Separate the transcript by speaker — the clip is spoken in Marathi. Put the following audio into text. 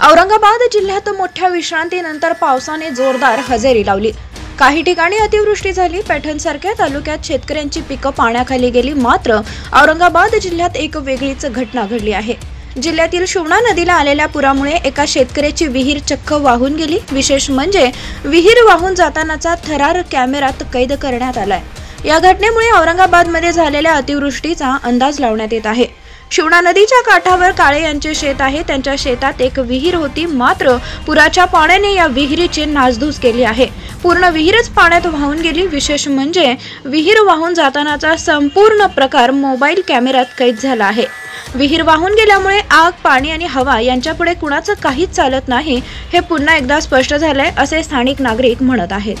Speaker 1: औरंगाबाद जिल्ह्यात मोठ्या विश्रांतीनंतर पावसाने जोरदार हजेरी लावली. काही ठिकाणी अतिवृष्टी झाली. पैठणसारख्या तालुक्यात शेतकऱ्यांची पिकं पाण्याखाली गेली. मात्र औरंगाबाद जिल्ह्यात एक वेगळीच घटना घडली आहे. जिल्ह्यातील शिवणा नदीला आलेल्या पुरामुळे एका शेतकऱ्याची विहीर चक्क वाहून गेली. विशेष म्हणजे विहीर वाहून जातानाचा थरार कॅमेरात कैद करण्यात आलाय. या घटनेमुळे औरंगाबादमध्ये झालेल्या अतिवृष्टीचा अंदाज लावण्यात येत आहे. शिवणा नदीच्या काठावर काळे यांचे शेत आहे. त्यांच्या शेतात एक विहीर होती. मात्र पुराच्या पाण्याने या विहिरीची नासधूस केली आहे. पूर्ण विहीरच पाण्यात वाहून गेली. विशेष म्हणजे विहीर वाहून जातानाचा संपूर्ण प्रकार मोबाईल कॅमेऱ्यात कैद झाला आहे. विहीर वाहून गेल्यामुळे आग पाणी आणि हवा यांच्यापुढे कुणाचं काहीच चालत नाही हे पुन्हा एकदा स्पष्ट झालंय असे स्थानिक नागरिक म्हणत आहेत.